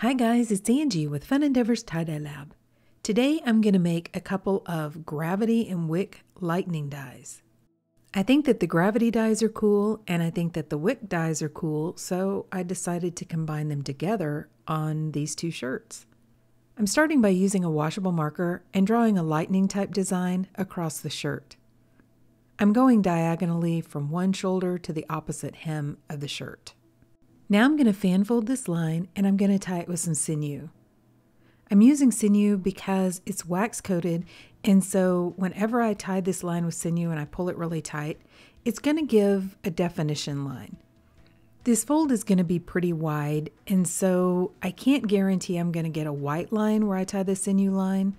Hi guys, it's Angie with Fun Endeavors Tie-Dye Lab. Today I'm going to make a couple of gravity and wick lightning dyes. I think that the gravity dyes are cool and I think that the wick dyes are cool, so I decided to combine them together on these two shirts. I'm starting by using a washable marker and drawing a lightning type design across the shirt. I'm going diagonally from one shoulder to the opposite hem of the shirt. Now I'm going to fan fold this line and I'm going to tie it with some sinew. I'm using sinew because it's wax coated and so whenever I tie this line with sinew and I pull it really tight, it's going to give a definition line. This fold is going to be pretty wide and so I can't guarantee I'm going to get a white line where I tie the sinew line,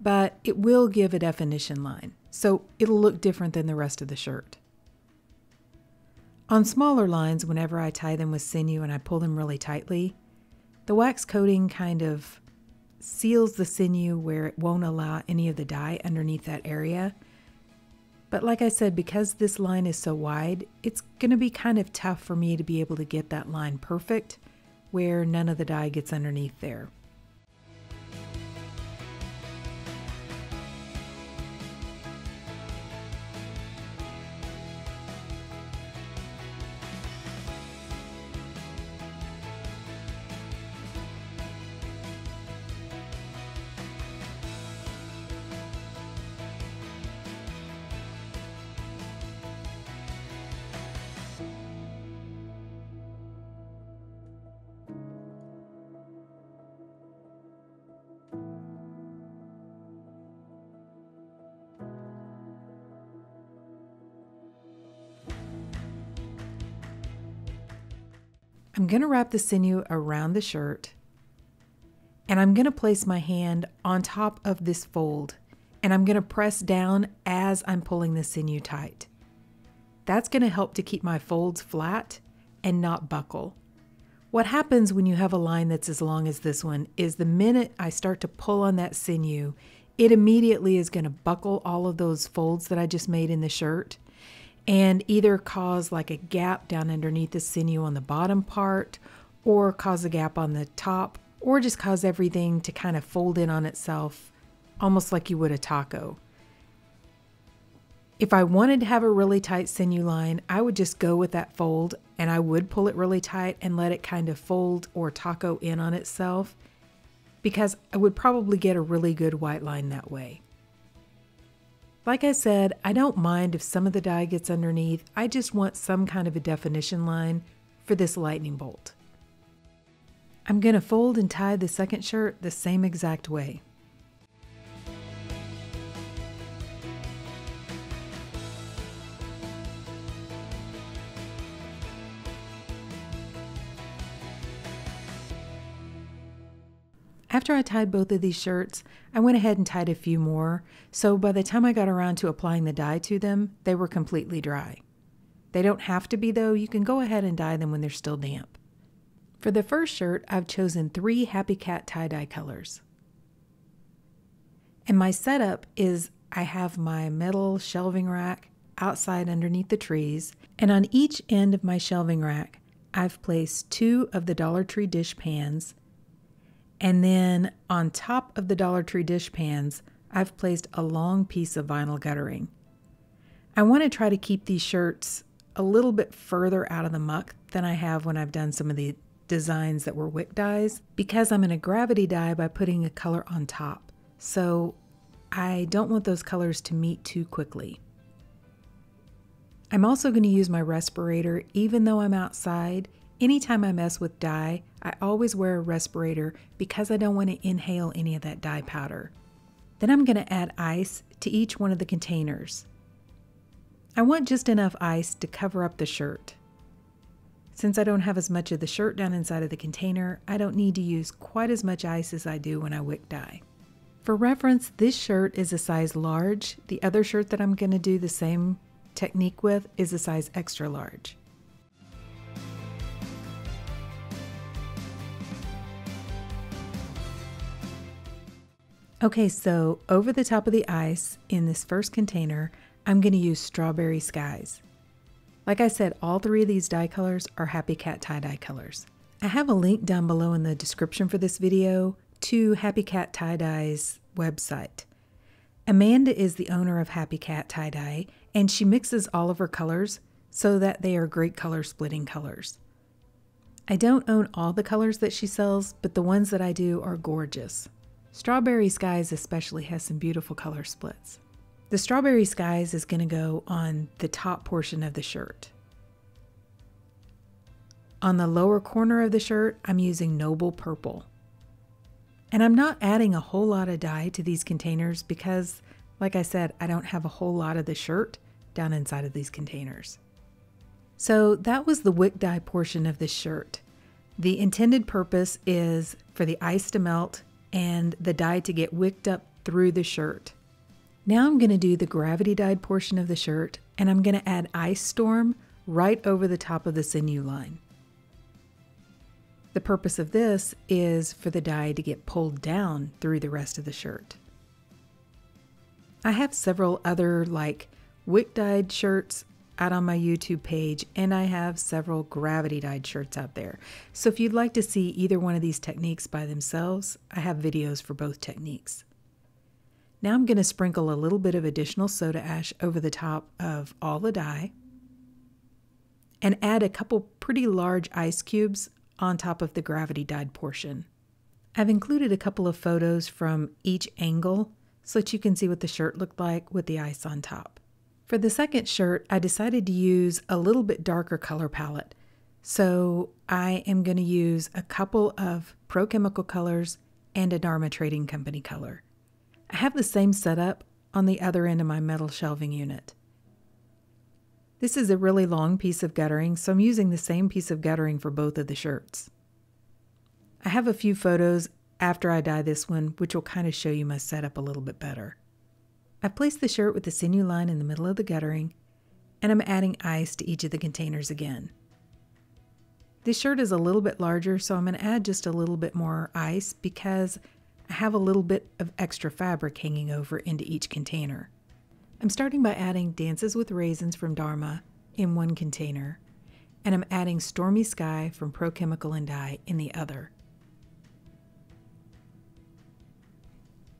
but it will give a definition line so it'll look different than the rest of the shirt. On smaller lines, whenever I tie them with sinew and I pull them really tightly, the wax coating kind of seals the sinew where it won't allow any of the dye underneath that area. But like I said, because this line is so wide, it's going to be kind of tough for me to be able to get that line perfect where none of the dye gets underneath there. I'm going to wrap the sinew around the shirt and I'm going to place my hand on top of this fold and I'm going to press down as I'm pulling the sinew tight. That's going to help to keep my folds flat and not buckle. What happens when you have a line that's as long as this one is the minute I start to pull on that sinew, it immediately is going to buckle all of those folds that I just made in the shirt and either cause like a gap down underneath the sinew on the bottom part or cause a gap on the top or just cause everything to kind of fold in on itself almost like you would a taco. If I wanted to have a really tight sinew line, I would just go with that fold and I would pull it really tight and let it kind of fold or taco in on itself because I would probably get a really good white line that way. Like I said, I don't mind if some of the dye gets underneath. I just want some kind of a definition line for this lightning bolt. I'm going to fold and tie the second shirt the same exact way. After I tied both of these shirts, I went ahead and tied a few more, so by the time I got around to applying the dye to them, they were completely dry. They don't have to be though, you can go ahead and dye them when they're still damp. For the first shirt, I've chosen three Happy Cat tie-dye colors. And my setup is I have my metal shelving rack outside underneath the trees, and on each end of my shelving rack, I've placed two of the Dollar Tree dish pans and then on top of the Dollar Tree dish pans, I've placed a long piece of vinyl guttering. I want to try to keep these shirts a little bit further out of the muck than I have when I've done some of the designs that were wick dyes because I'm going to gravity dye by putting a color on top. So I don't want those colors to meet too quickly. I'm also going to use my respirator even though I'm outside Anytime I mess with dye, I always wear a respirator because I don't want to inhale any of that dye powder. Then I'm going to add ice to each one of the containers. I want just enough ice to cover up the shirt. Since I don't have as much of the shirt down inside of the container, I don't need to use quite as much ice as I do when I wick dye. For reference, this shirt is a size large. The other shirt that I'm going to do the same technique with is a size extra large. Okay, so over the top of the ice in this first container, I'm going to use Strawberry Skies. Like I said, all three of these dye colors are Happy Cat tie-dye colors. I have a link down below in the description for this video to Happy Cat Tie Dye's website. Amanda is the owner of Happy Cat Tie Dye, and she mixes all of her colors so that they are great color splitting colors. I don't own all the colors that she sells, but the ones that I do are gorgeous. Strawberry Skies especially has some beautiful color splits. The Strawberry Skies is going to go on the top portion of the shirt. On the lower corner of the shirt, I'm using Noble Purple. And I'm not adding a whole lot of dye to these containers because, like I said, I don't have a whole lot of the shirt down inside of these containers. So that was the wick dye portion of this shirt. The intended purpose is for the ice to melt and the dye to get wicked up through the shirt. Now I'm going to do the gravity dyed portion of the shirt and I'm going to add Ice Storm right over the top of the sinew line. The purpose of this is for the dye to get pulled down through the rest of the shirt. I have several other like wick dyed shirts out on my YouTube page, and I have several gravity dyed shirts out there. So if you'd like to see either one of these techniques by themselves, I have videos for both techniques. Now I'm going to sprinkle a little bit of additional soda ash over the top of all the dye and add a couple pretty large ice cubes on top of the gravity dyed portion. I've included a couple of photos from each angle so that you can see what the shirt looked like with the ice on top. For the second shirt, I decided to use a little bit darker color palette. So I am going to use a couple of Pro Chemical colors and a Dharma Trading Company color. I have the same setup on the other end of my metal shelving unit. This is a really long piece of guttering, so I'm using the same piece of guttering for both of the shirts. I have a few photos after I dye this one, which will kind of show you my setup a little bit better. I've placed the shirt with the sinew line in the middle of the guttering, and I'm adding ice to each of the containers again. This shirt is a little bit larger, so I'm going to add just a little bit more ice because I have a little bit of extra fabric hanging over into each container. I'm starting by adding Dances with Raisins from Dharma in one container, and I'm adding Stormy Sky from Pro Chemical and Dye in the other.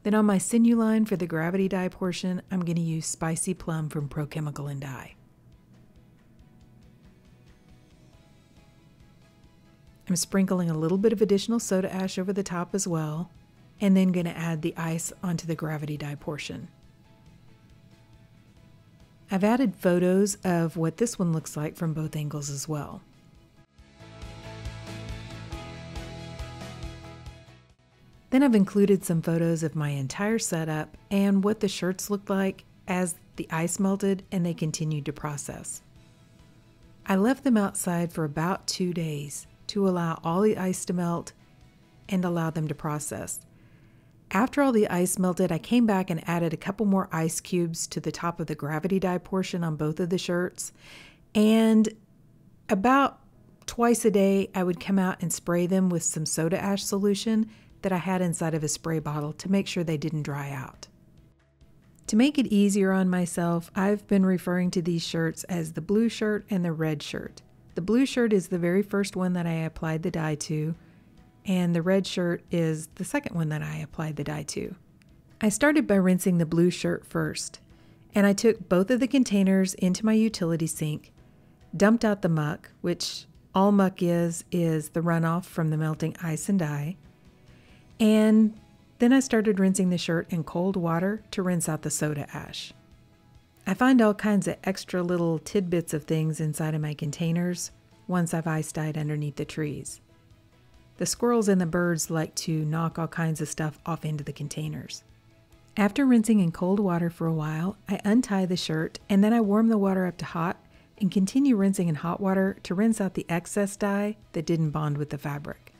Then on my sinew line for the gravity dye portion, I'm going to use Spicy Plum from Pro Chemical and Dye. I'm sprinkling a little bit of additional soda ash over the top as well, and then going to add the ice onto the gravity dye portion. I've added photos of what this one looks like from both angles as well. Then I've included some photos of my entire setup and what the shirts looked like as the ice melted and they continued to process. I left them outside for about two days to allow all the ice to melt and allow them to process. After all the ice melted, I came back and added a couple more ice cubes to the top of the gravity dye portion on both of the shirts. And about twice a day, I would come out and spray them with some soda ash solution that I had inside of a spray bottle to make sure they didn't dry out. To make it easier on myself, I've been referring to these shirts as the blue shirt and the red shirt. The blue shirt is the very first one that I applied the dye to, and the red shirt is the second one that I applied the dye to. I started by rinsing the blue shirt first, and I took both of the containers into my utility sink, dumped out the muck, which all muck is, is the runoff from the melting ice and dye, and then I started rinsing the shirt in cold water to rinse out the soda ash. I find all kinds of extra little tidbits of things inside of my containers once I've ice dyed underneath the trees. The squirrels and the birds like to knock all kinds of stuff off into the containers. After rinsing in cold water for a while, I untie the shirt and then I warm the water up to hot and continue rinsing in hot water to rinse out the excess dye that didn't bond with the fabric.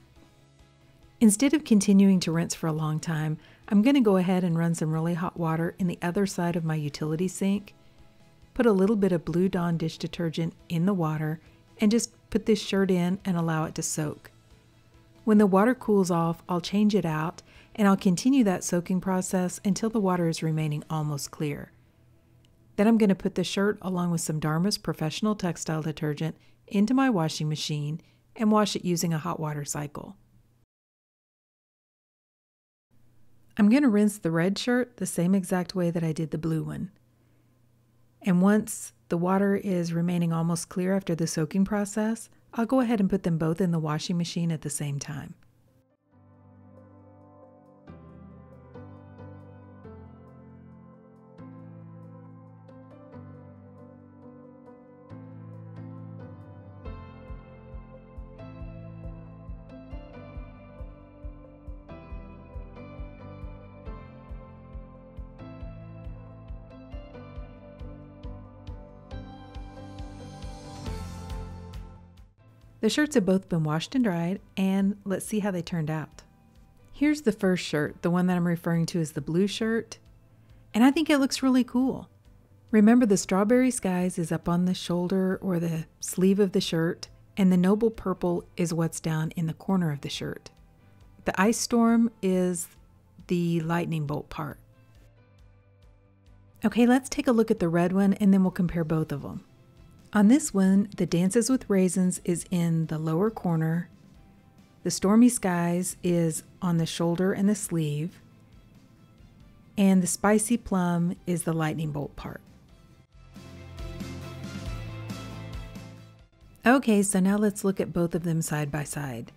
Instead of continuing to rinse for a long time, I'm going to go ahead and run some really hot water in the other side of my utility sink, put a little bit of Blue Dawn dish detergent in the water, and just put this shirt in and allow it to soak. When the water cools off, I'll change it out and I'll continue that soaking process until the water is remaining almost clear. Then I'm going to put the shirt along with some Dharma's professional textile detergent into my washing machine and wash it using a hot water cycle. I'm going to rinse the red shirt the same exact way that I did the blue one. And once the water is remaining almost clear after the soaking process, I'll go ahead and put them both in the washing machine at the same time. The shirts have both been washed and dried, and let's see how they turned out. Here's the first shirt, the one that I'm referring to as the blue shirt, and I think it looks really cool. Remember, the strawberry skies is up on the shoulder or the sleeve of the shirt, and the noble purple is what's down in the corner of the shirt. The ice storm is the lightning bolt part. Okay, let's take a look at the red one and then we'll compare both of them. On this one, the Dances with Raisins is in the lower corner. The Stormy Skies is on the shoulder and the sleeve. And the Spicy Plum is the lightning bolt part. Okay, so now let's look at both of them side by side.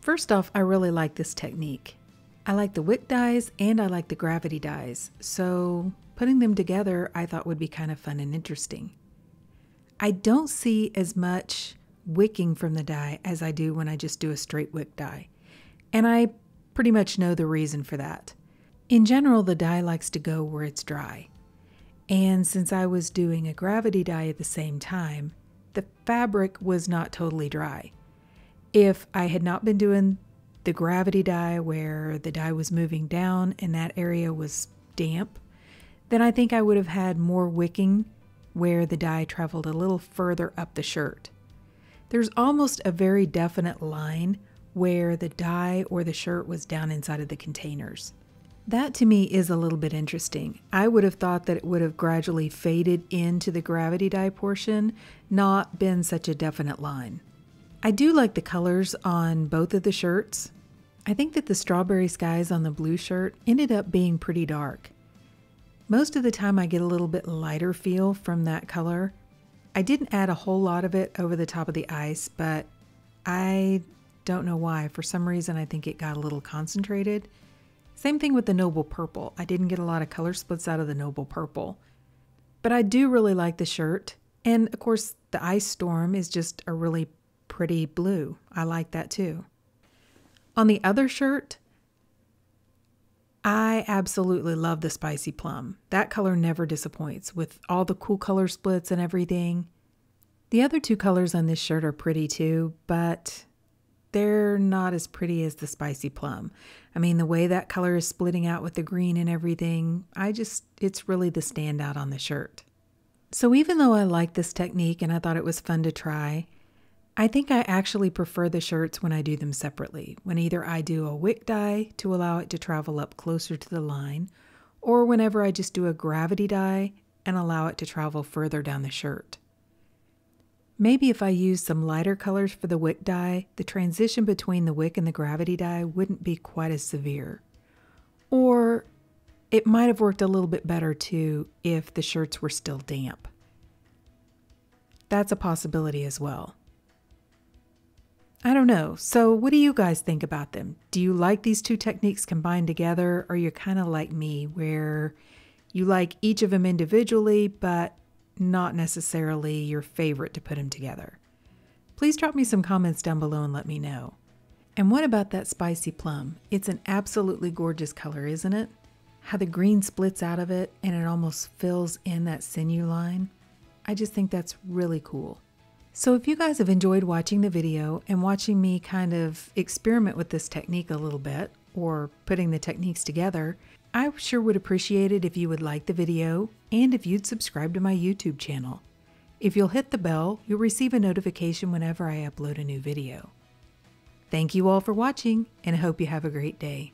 First off, I really like this technique. I like the wick dyes and I like the gravity dyes, so putting them together I thought would be kind of fun and interesting. I don't see as much wicking from the dye as I do when I just do a straight wick dye. And I pretty much know the reason for that. In general, the dye likes to go where it's dry. And since I was doing a gravity dye at the same time, the fabric was not totally dry. If I had not been doing the gravity dye where the dye was moving down and that area was damp, then I think I would have had more wicking where the dye traveled a little further up the shirt. There's almost a very definite line where the dye or the shirt was down inside of the containers. That to me is a little bit interesting. I would have thought that it would have gradually faded into the gravity dye portion, not been such a definite line. I do like the colors on both of the shirts. I think that the strawberry skies on the blue shirt ended up being pretty dark. Most of the time I get a little bit lighter feel from that color. I didn't add a whole lot of it over the top of the ice, but I don't know why. For some reason, I think it got a little concentrated. Same thing with the Noble Purple. I didn't get a lot of color splits out of the Noble Purple. But I do really like the shirt. And of course, the Ice Storm is just a really pretty blue. I like that too. On the other shirt, I absolutely love the spicy plum. That color never disappoints with all the cool color splits and everything. The other two colors on this shirt are pretty too, but they're not as pretty as the spicy plum. I mean, the way that color is splitting out with the green and everything, I just, it's really the standout on the shirt. So even though I like this technique and I thought it was fun to try, I think I actually prefer the shirts when I do them separately, when either I do a wick dye to allow it to travel up closer to the line, or whenever I just do a gravity dye and allow it to travel further down the shirt. Maybe if I used some lighter colors for the wick dye, the transition between the wick and the gravity dye wouldn't be quite as severe. Or it might have worked a little bit better too if the shirts were still damp. That's a possibility as well. I don't know. So, what do you guys think about them? Do you like these two techniques combined together, or you're kind of like me, where you like each of them individually, but not necessarily your favorite to put them together? Please drop me some comments down below and let me know. And what about that spicy plum? It's an absolutely gorgeous color, isn't it? How the green splits out of it and it almost fills in that sinew line. I just think that's really cool. So if you guys have enjoyed watching the video and watching me kind of experiment with this technique a little bit, or putting the techniques together, I sure would appreciate it if you would like the video and if you'd subscribe to my YouTube channel. If you'll hit the bell, you'll receive a notification whenever I upload a new video. Thank you all for watching and I hope you have a great day.